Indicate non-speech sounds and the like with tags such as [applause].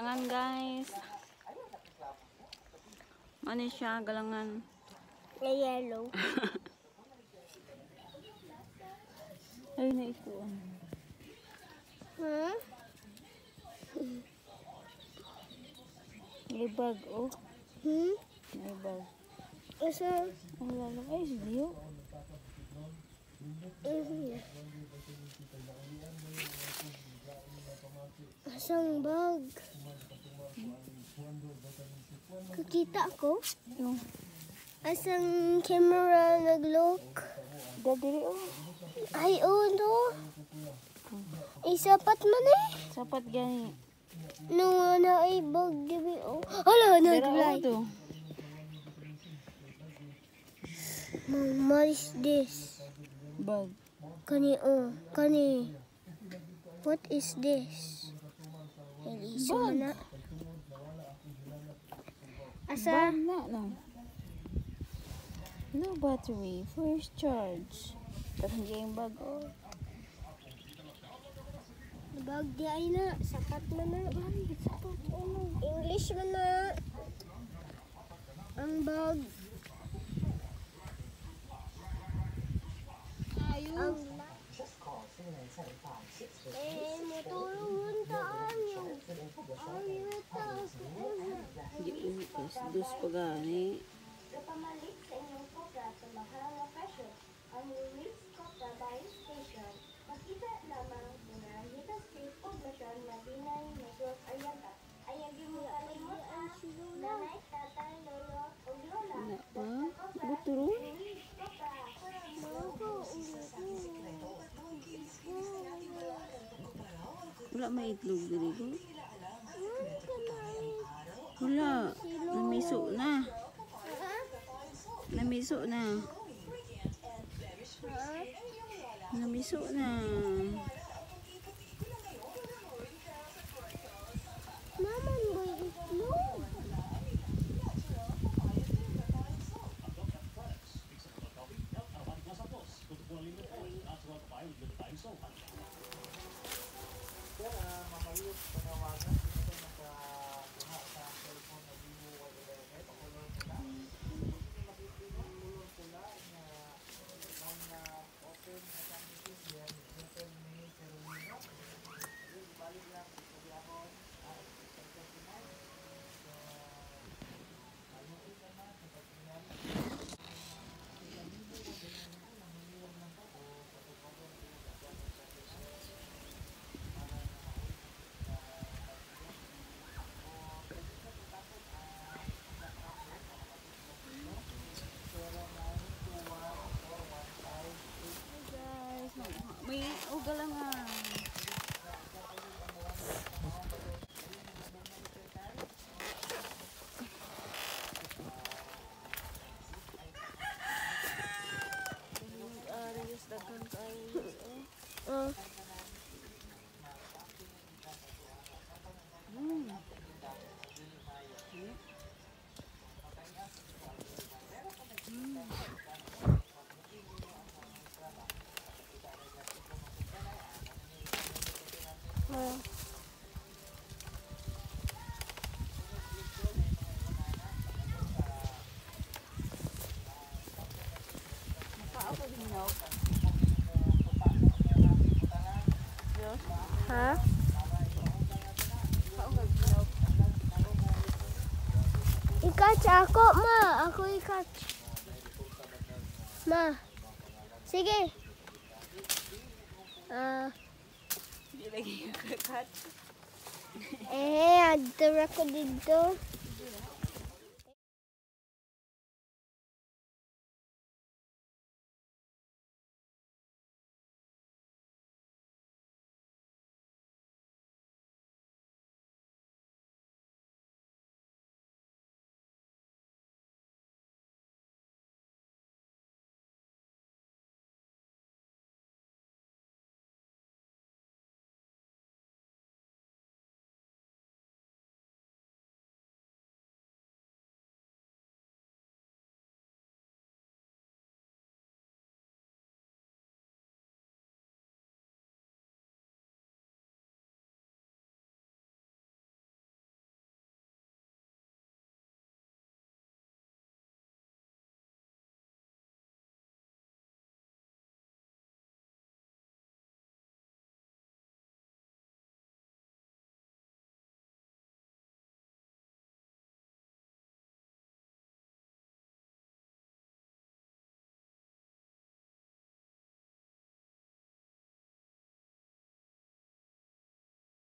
Galangan guys. Ano siya, galangan. Na yellow. [laughs] Ay, naikuan. Hmm? May bag, oh. Hmm? May bag. Asa? Ang lalang. Ay, si Leo. Mhm. Asang bag? Kakita ko? Yung, Asang camera nag-look? dadiri, oh. Ay, oh, no. Isapat man eh. Sapat gani. Nung na ay bag, gabi, oh. Hala, oh, nag-fly. to. Mom, what is this? Bag. Kani, oh. Kani. What is this? Bag. na. Asa? Bag na, no. No battery. First charge. Tapos hindi yung bag, oh. Bag di ay na. Sapat na. Bakit? Sapat, oh. English man na. Ang bag. Ayun. Eh, Hindi umikas. Dos pa gani. Kapamalit sa inyong kopra sa mahal na presyo ang Luis Kopra Buying Station. Makita lamang muna Hita Street, lama itlog diri ko. Wala. Namiso na. Namiso na. Namiso na. Mama, no. Untuk bola lima poin, Arsenal kembali menjadi paling. Naman boy itlog. Guys, Ikat Ikan cakok, Ma. Aku ikat Ma. Sige. Ah. Uh. Lagi. [laughs] Eh, ada rekod itu.